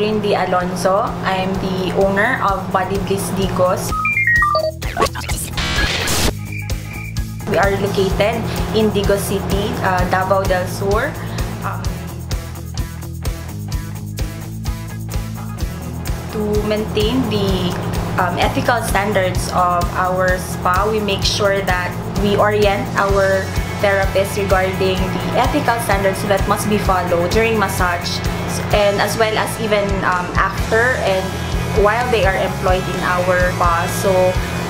Leslie Alonso. I'm the owner of Body Bliss Digos. We are located in Digos City, uh, Davao del Sur. Um, to maintain the um, ethical standards of our spa, we make sure that we orient our therapists regarding the ethical standards that must be followed during massage and as well as even um, after and while they are employed in our spa. So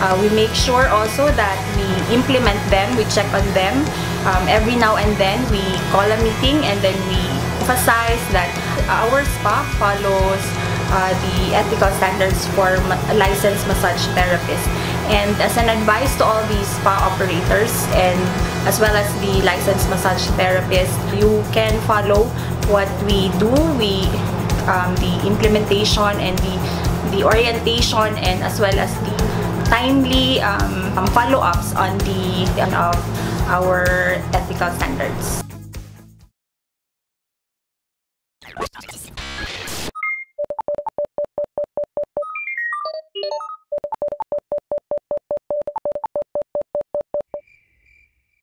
uh, we make sure also that we implement them, we check on them. Um, every now and then we call a meeting and then we emphasize that our spa follows uh, the ethical standards for ma licensed massage therapists. And as an advice to all these spa operators and as well as the licensed massage therapists, you can follow what we do, we um, the implementation and the the orientation and as well as the timely um, follow-ups on the on, of our ethical standards.